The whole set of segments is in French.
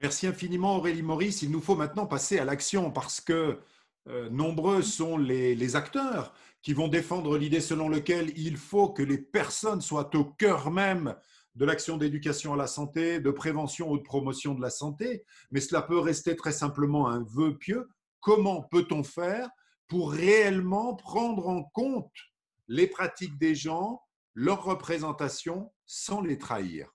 Merci infiniment Aurélie Maurice. Il nous faut maintenant passer à l'action parce que euh, nombreux sont les, acteurs qui vont défendre l'idée selon laquelle il faut que les personnes soient au cœur même de l'action d'éducation à la santé, de prévention ou de promotion de la santé, mais cela peut rester très simplement un vœu pieux. Comment peut-on faire pour réellement prendre en compte les pratiques des gens, leur représentation, sans les trahir?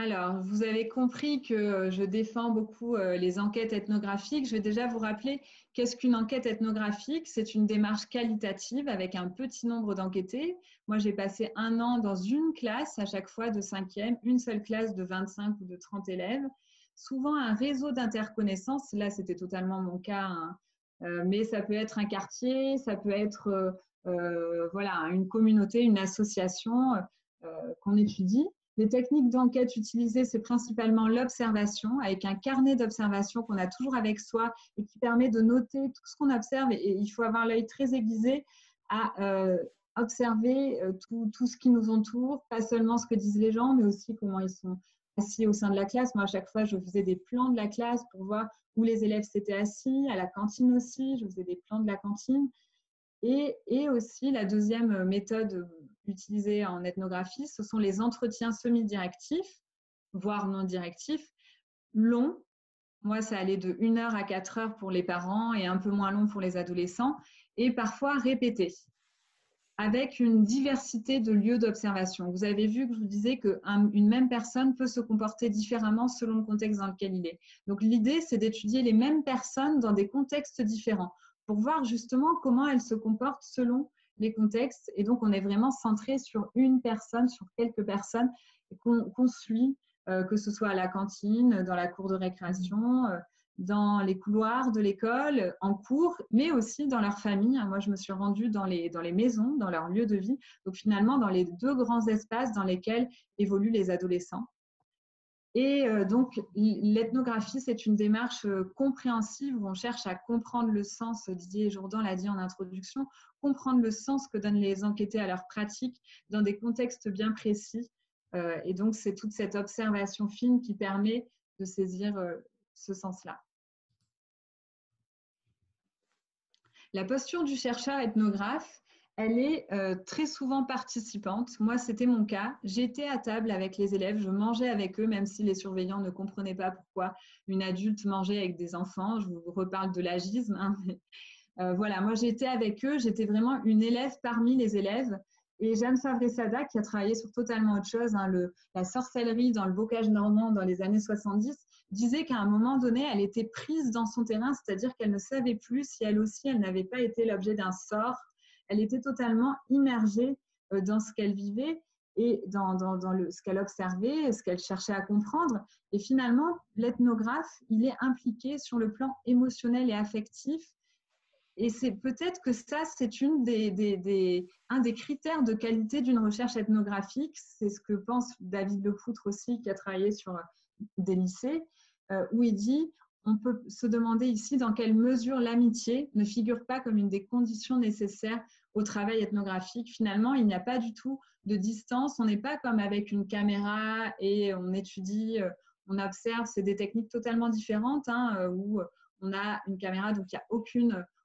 Alors, vous avez compris que je défends beaucoup euh, les enquêtes ethnographiques. Je vais déjà vous rappeler qu'est-ce qu'une enquête ethnographique. C'est une démarche qualitative avec un petit nombre d'enquêtés. Moi, j'ai passé un an dans une classe à chaque fois de cinquième, une seule classe de 25 ou de 30 élèves. Souvent un réseau d'interconnaissance. Là, c'était totalement mon cas, hein. euh, mais ça peut être un quartier, ça peut être euh, voilà, une communauté, une association qu'on étudie. Les techniques d'enquête utilisées, c'est principalement l'observation, avec un carnet d'observation qu'on a toujours avec soi et qui permet de noter tout ce qu'on observe. Et, il faut avoir l'œil très aiguisé à euh, observer euh, tout, ce qui nous entoure, pas seulement ce que disent les gens, mais aussi comment ils sont assis au sein de la classe. Moi, à chaque fois, je faisais des plans de la classe pour voir où les élèves s'étaient assis, à la cantine aussi, je faisais des plans de la cantine. Et aussi, la deuxième méthode utilisés en ethnographie, ce sont les entretiens semi-directifs, voire non directifs, longs. Moi, ça allait de 1 heure à 4 heures pour les parents et un peu moins long pour les adolescents, et parfois répétés, avec une diversité de lieux d'observation. Vous avez vu que je vous disais qu'une même personne peut se comporter différemment selon le contexte dans lequel il est. Donc l'idée, c'est d'étudier les mêmes personnes dans des contextes différents pour voir justement comment elles se comportent selon les contextes. Et donc, on est vraiment centré sur une personne, sur quelques personnes qu'on suit, euh, que ce soit à la cantine, dans la cour de récréation, euh, dans les couloirs de l'école, en cours, mais aussi dans leur famille. Moi, je me suis rendue dans les, dans les maisons, dans leur lieu de vie. Donc, finalement, dans les deux grands espaces dans lesquels évoluent les adolescents. Et euh, donc, l'ethnographie, c'est une démarche euh, compréhensive où on cherche à comprendre le sens, Didier Jourdan l'a dit en introduction, comprendre le sens que donnent les enquêtés à leur pratique dans des contextes bien précis. Euh, et donc, c'est toute cette observation fine qui permet de saisir ce sens-là. La posture du chercheur ethnographe, elle est euh, très souvent participante. Moi, c'était mon cas. J'étais à table avec les élèves, je mangeais avec eux, même si les surveillants ne comprenaient pas pourquoi une adulte mangeait avec des enfants. Je vous reparle de l'agisme. Hein, euh, voilà, moi, j'étais avec eux, j'étais vraiment une élève parmi les élèves. Et Jeanne Favre-Sada, qui a travaillé sur totalement autre chose, hein, la sorcellerie dans le bocage normand dans les années 70, disait qu'à un moment donné, elle était prise dans son terrain, c'est-à-dire qu'elle ne savait plus si elle aussi, elle n'avait pas été l'objet d'un sort elle était totalement immergée euh, dans ce qu'elle vivait et dans, le, ce qu'elle observait, ce qu'elle cherchait à comprendre. Et finalement, l'ethnographe, il est impliqué sur le plan émotionnel et affectif. Et c'est peut-être que ça, c'est une des, un des critères de qualité d'une recherche ethnographique. C'est ce que pense David Lepoutre aussi, qui a travaillé sur des lycées, euh, où il dit on peut se demander ici dans quelle mesure l'amitié ne figure pas comme une des conditions nécessaires au travail ethnographique. Finalement, il n'y a pas du tout de distance. On n'est pas comme avec une caméra et on étudie, euh, on observe. C'est des techniques totalement différentes hein, euh, où on a une caméra, donc il n'y a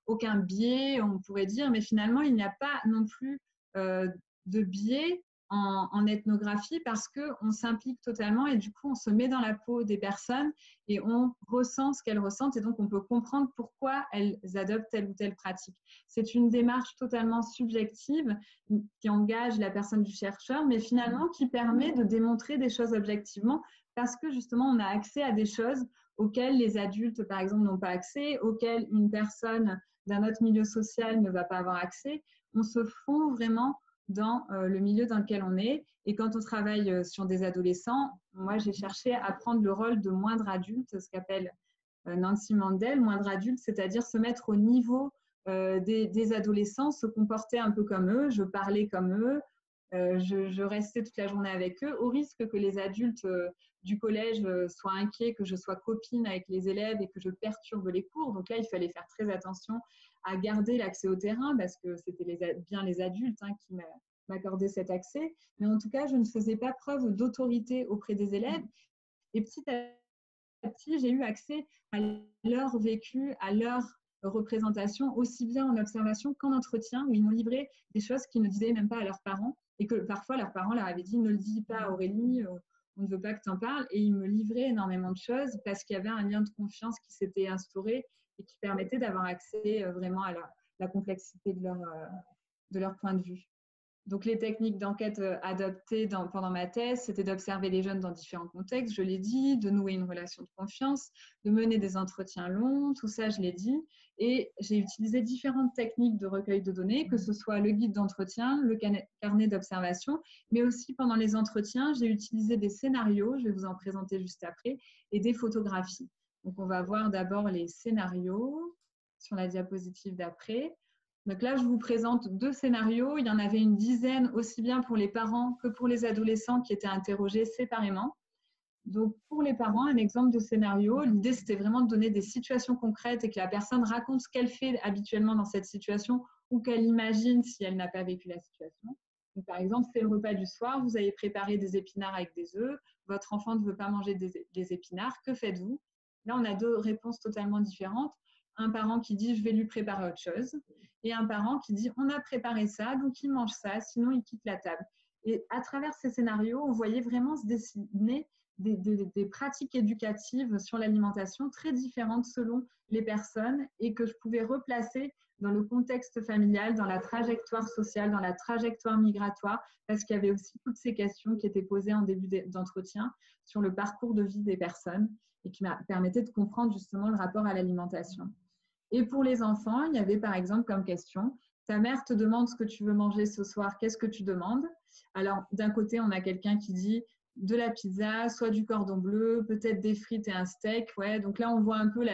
aucun biais, on pourrait dire. Mais finalement, il n'y a pas non plus euh, de biais en, ethnographie parce qu'on s'implique totalement et du coup, on se met dans la peau des personnes et on ressent ce qu'elles ressentent et donc on peut comprendre pourquoi elles adoptent telle ou telle pratique. C'est une démarche totalement subjective qui engage la personne du chercheur, mais finalement qui permet de démontrer des choses objectivement parce que justement, on a accès à des choses auxquelles les adultes, par exemple, n'ont pas accès, auxquelles une personne d'un autre milieu social ne va pas avoir accès. On se fond vraiment dans euh, le milieu dans lequel on est. Et quand on travaille euh, sur des adolescents, moi, j'ai cherché à prendre le rôle de moindre adulte, ce qu'appelle euh, Nancy Mandel, moindre adulte, c'est-à-dire se mettre au niveau des, adolescents, se comporter un peu comme eux, je parlais comme eux, je, je, restais toute la journée avec eux, au risque que les adultes du collège soient inquiets, que je sois copine avec les élèves et que je perturbe les cours. Donc là, il fallait faire très attention à garder l'accès au terrain parce que c'était bien les adultes hein, qui m'accordaient cet accès. Mais en tout cas, je ne faisais pas preuve d'autorité auprès des élèves. Et petit à petit, j'ai eu accès à leur vécu, à leur représentation, aussi bien en observation qu'en entretien, où ils m'ont livré des choses qu'ils ne disaient même pas à leurs parents, et que parfois leurs parents leur avaient dit ne le dis pas Aurélie, euh, on ne veut pas que tu en parles, et ils me livraient énormément de choses parce qu'il y avait un lien de confiance qui s'était instauré et qui permettait d'avoir accès euh, vraiment à la, complexité de leur, euh, de leur point de vue. Donc, les techniques d'enquête euh, adoptées pendant ma thèse, c'était d'observer les jeunes dans différents contextes, je l'ai dit, de nouer une relation de confiance, de mener des entretiens longs, tout ça, je l'ai dit. Et j'ai utilisé différentes techniques de recueil de données, que ce soit le guide d'entretien, le carnet d'observation, mais aussi pendant les entretiens, j'ai utilisé des scénarios, je vais vous en présenter juste après, et des photographies. On va voir d'abord les scénarios sur la diapositive d'après. Donc là, je vous présente deux scénarios. Il y en avait une dizaine, aussi bien pour les parents que pour les adolescents qui étaient interrogés séparément. Donc pour les parents, un exemple de scénario, l'idée c'était vraiment de donner des situations concrètes et que la personne raconte ce qu'elle fait habituellement dans cette situation ou qu'elle imagine si elle n'a pas vécu la situation. par exemple, c'est le repas du soir, vous avez préparé des épinards avec des œufs, votre enfant ne veut pas manger des épinards, que faites-vous? Là, on a deux réponses totalement différentes un parent qui dit je vais lui préparer autre chose et un parent qui dit on a préparé ça, donc il mange ça, sinon il quitte la table. Et à travers ces scénarios, on voyait vraiment se dessiner des, des pratiques éducatives sur l'alimentation très différentes selon les personnes et que je pouvais replacer dans le contexte familial, dans la trajectoire sociale, dans la trajectoire migratoire, parce qu'il y avait aussi toutes ces questions qui étaient posées en début d'entretien sur le parcours de vie des personnes et qui m'a permettait de comprendre justement le rapport à l'alimentation. Et pour les enfants, il y avait par exemple comme question, ta mère te demande ce que tu veux manger ce soir, qu'est-ce que tu demandes? Alors d'un côté, on a quelqu'un qui dit de la pizza, soit du cordon bleu, peut-être des frites et un steak. Ouais, donc là, on voit un peu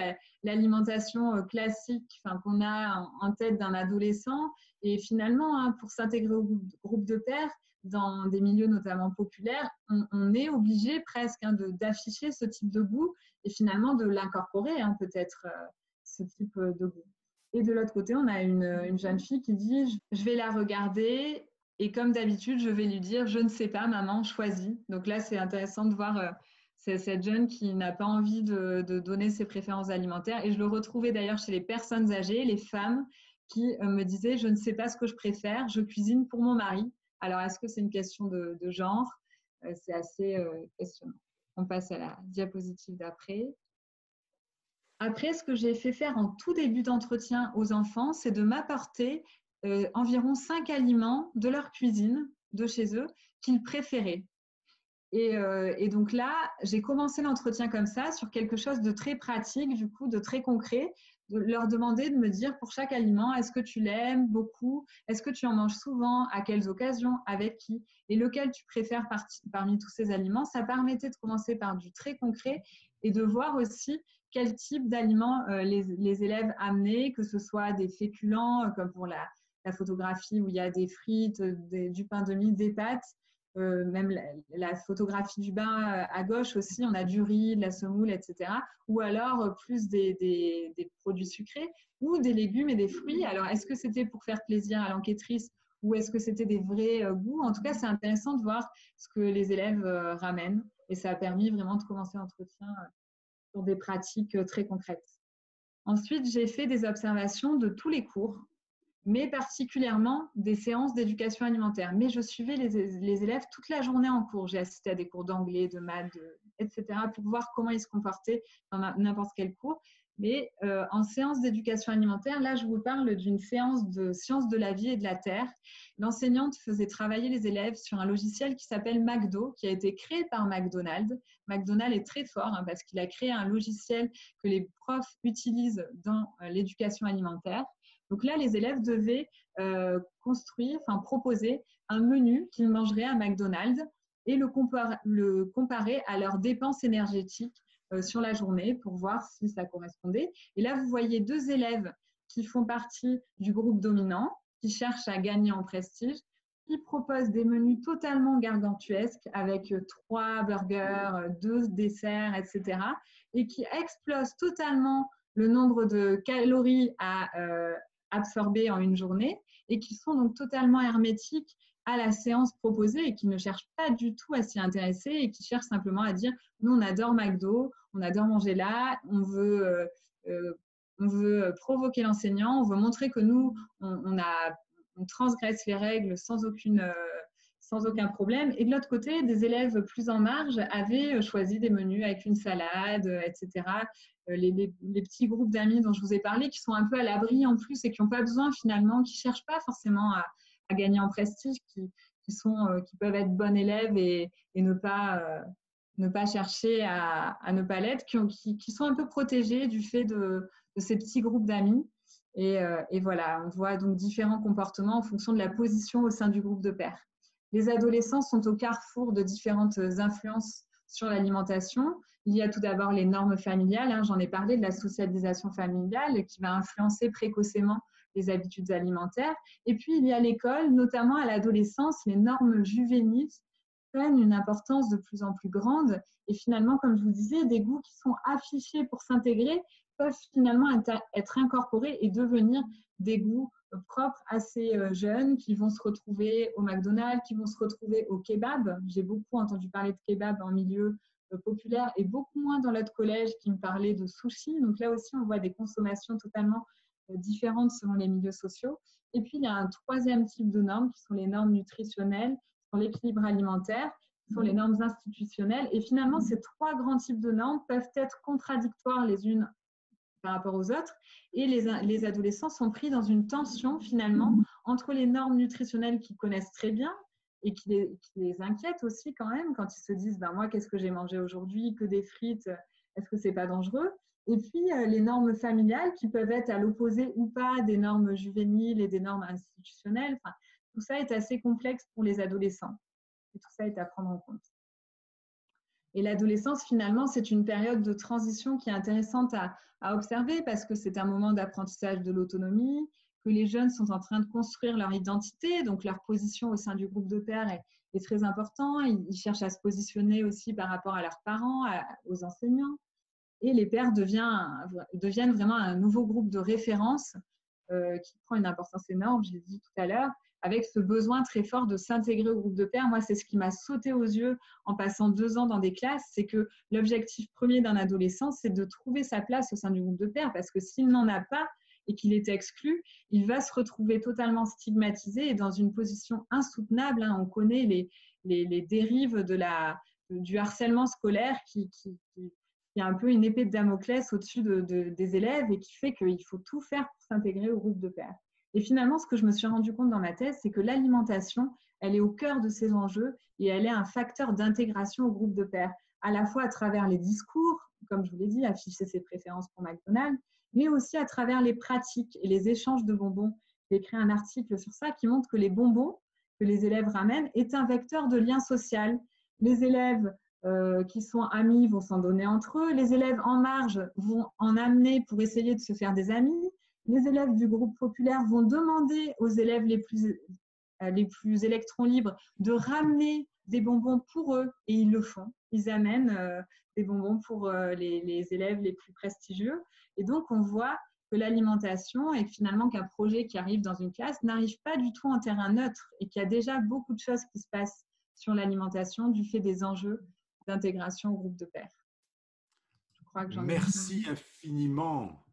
l'alimentation euh, classique qu'on a en tête d'un adolescent. Et finalement, hein, pour s'intégrer au groupe de pères, dans des milieux notamment populaires, on, est obligé presque hein, d'afficher ce type de goût et finalement de l'incorporer hein, peut-être. Euh, ce type euh, de goût. Et de l'autre côté, on a une, jeune fille qui dit Je vais la regarder et comme d'habitude, je vais lui dire Je ne sais pas, maman, choisis. Donc là, c'est intéressant de voir euh, cette jeune qui n'a pas envie de, donner ses préférences alimentaires. Et je le retrouvais d'ailleurs chez les personnes âgées, les femmes qui euh, me disaient Je ne sais pas ce que je préfère, je cuisine pour mon mari. Alors, est-ce que c'est une question de, genre? C'est assez questionnant. On passe à la diapositive d'après. Après, ce que j'ai fait faire en tout début d'entretien aux enfants, c'est de m'apporter euh, environ cinq aliments de leur cuisine, de chez eux, qu'ils préféraient. Euh, et, donc là, j'ai commencé l'entretien comme ça, sur quelque chose de très pratique, du coup, de très concret, de leur demander de me dire pour chaque aliment, est-ce que tu l'aimes beaucoup? Est-ce que tu en manges souvent? À quelles occasions? Avec qui? Et lequel tu préfères parmi tous ces aliments? Ça permettait de commencer par du très concret et de voir aussi quel type d'aliments euh, les, élèves amenaient, que ce soit des féculents, comme pour la, photographie où il y a des frites, du pain de mie, des pâtes, euh, même la, photographie du bain à gauche aussi, on a du riz, de la semoule, etc. Ou alors plus des, des, produits sucrés ou des légumes et des fruits. Alors, est-ce que c'était pour faire plaisir à l'enquêtrice ou est-ce que c'était des vrais goûts? En tout cas, c'est intéressant de voir ce que les élèves ramènent et ça a permis vraiment de commencer l'entretien sur des pratiques euh, très concrètes. Ensuite, j'ai fait des observations de tous les cours, mais particulièrement des séances d'éducation alimentaire. Mais je suivais les, élèves toute la journée en cours. J'ai assisté à des cours d'anglais, de maths, etc., pour voir comment ils se comportaient dans n'importe quel cours. Mais euh, en séance d'éducation alimentaire, là, je vous parle d'une séance de sciences de la vie et de la terre. L'enseignante faisait travailler les élèves sur un logiciel qui s'appelle McDo, qui a été créé par McDonald's. McDonald's est très fort hein, parce qu'il a créé un logiciel que les profs utilisent dans euh, l'éducation alimentaire. Donc là, les élèves devaient euh, construire, enfin proposer un menu qu'ils mangeraient à McDonald's et le, comparer à leurs dépenses énergétiques euh, sur la journée pour voir si ça correspondait. Et là, vous voyez deux élèves qui font partie du groupe dominant, qui cherchent à gagner en prestige, qui proposent des menus totalement gargantuesques avec euh, trois burgers, euh, deux desserts, etc. et qui explosent totalement le nombre de calories à absorber en une journée et qui sont donc totalement hermétiques à la séance proposée et qui ne cherchent pas du tout à s'y intéresser et qui cherchent simplement à dire nous on adore McDo, on adore manger là, on veut, euh, euh, on veut provoquer l'enseignant, on veut montrer que nous on, a, on transgresse les règles sans aucune sans aucun problème. Et de l'autre côté, des élèves plus en marge avaient choisi des menus avec une salade, etc. Les, les, petits groupes d'amis dont je vous ai parlé, qui sont un peu à l'abri en plus et qui n'ont pas besoin finalement, qui ne cherchent pas forcément à, gagner en prestige, qui, sont, euh, qui peuvent être bons élèves et, ne, pas, euh, ne pas chercher à, ne pas l'être, qui, sont un peu protégés du fait de, ces petits groupes d'amis. Et, euh, et, voilà, on voit donc différents comportements en fonction de la position au sein du groupe de pairs. Les adolescents sont au carrefour de différentes influences sur l'alimentation. Il y a tout d'abord les normes familiales, hein, j'en ai parlé de la socialisation familiale qui va influencer précocement les habitudes alimentaires. Et puis, il y a l'école, notamment à l'adolescence, les normes juvéniles prennent une importance de plus en plus grande. Et finalement, comme je vous disais, des goûts qui sont affichés pour s'intégrer peuvent finalement être incorporés et devenir des goûts propres à ces euh, jeunes qui vont se retrouver au McDonald's, qui vont se retrouver au kebab. J'ai beaucoup entendu parler de kebab en milieu euh, populaire et beaucoup moins dans l'autre collège qui me parlait de sushi. Donc là aussi, on voit des consommations totalement différentes selon les milieux sociaux. Et puis, il y a un troisième type de normes qui sont les normes nutritionnelles, sur l'équilibre alimentaire, qui sont les normes institutionnelles. Et finalement, ces trois grands types de normes peuvent être contradictoires les unes par rapport aux autres. Et les, les adolescents sont pris dans une tension finalement entre les normes nutritionnelles qu'ils connaissent très bien et qui les, qui les, inquiètent aussi quand même quand ils se disent ben, moi qu'est-ce que j'ai mangé aujourd'hui? Que des frites est-ce que c'est pas dangereux? Et puis, euh, les normes familiales qui peuvent être à l'opposé ou pas des normes juvéniles et des normes institutionnelles. Enfin, tout ça est assez complexe pour les adolescents. Et tout ça est à prendre en compte. Et l'adolescence, finalement, c'est une période de transition qui est intéressante à, observer parce que c'est un moment d'apprentissage de l'autonomie, que les jeunes sont en train de construire leur identité, donc leur position au sein du groupe de pairs est, très important. Ils, cherchent à se positionner aussi par rapport à leurs parents, aux enseignants. Et les pairs deviennent vraiment un nouveau groupe de référence euh, qui prend une importance énorme, j'ai dit tout à l'heure, avec ce besoin très fort de s'intégrer au groupe de pairs. Moi, c'est ce qui m'a sauté aux yeux en passant deux ans dans des classes, c'est que l'objectif premier d'un adolescent, c'est de trouver sa place au sein du groupe de pairs, parce que s'il n'en a pas et qu'il est exclu, il va se retrouver totalement stigmatisé et dans une position insoutenable. Hein. On connaît les, dérives de la, du harcèlement scolaire qui, qui, un peu une épée de Damoclès au-dessus de, des élèves et qui fait qu'il faut tout faire pour s'intégrer au groupe de pairs. Et finalement, ce que je me suis rendu compte dans ma thèse, c'est que l'alimentation, elle est au cœur de ces enjeux et elle est un facteur d'intégration au groupe de pairs, à la fois à travers les discours, comme je vous l'ai dit, afficher ses préférences pour McDonald's, mais aussi à travers les pratiques et les échanges de bonbons. J'ai écrit un article sur ça qui montre que les bonbons que les élèves ramènent est un vecteur de lien social. Les élèves euh, qui sont amis vont s'en donner entre eux. Les élèves en marge vont en amener pour essayer de se faire des amis. Les élèves du groupe populaire vont demander aux élèves les plus, euh, les plus électrons libres de ramener des bonbons pour eux et ils le font. Ils amènent euh, des bonbons pour les, les, élèves les plus prestigieux. Et donc, on voit que l'alimentation et finalement qu'un projet qui arrive dans une classe n'arrive pas du tout en terrain neutre et qu'il y a déjà beaucoup de choses qui se passent sur l'alimentation du fait des enjeux d'intégration au groupe de pairs. Merci infiniment.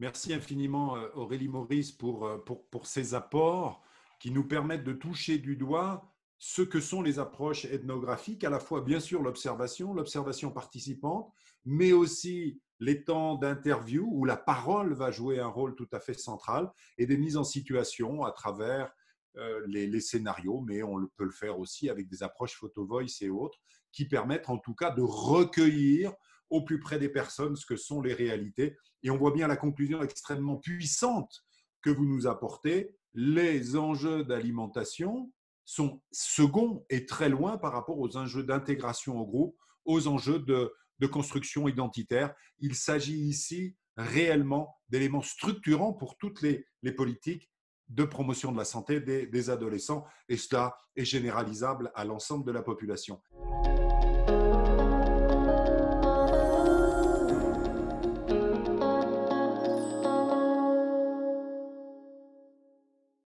Merci infiniment euh, Aurélie Maurice pour, euh, pour, pour ces apports qui nous permettent de toucher du doigt ce que sont les approches ethnographiques, à la fois bien sûr l'observation, l'observation participante, mais aussi les temps d'interview où la parole va jouer un rôle tout à fait central et des mises en situation à travers euh, les, les, scénarios, mais on peut le faire aussi avec des approches photo-voice et autres qui permettent en tout cas de recueillir au plus près des personnes ce que sont les réalités. Et on voit bien la conclusion extrêmement puissante que vous nous apportez. Les enjeux d'alimentation sont seconds et très loin par rapport aux enjeux d'intégration au groupe, aux enjeux de, construction identitaire. Il s'agit ici réellement d'éléments structurants pour toutes les, politiques de promotion de la santé des, adolescents et cela est généralisable à l'ensemble de la population.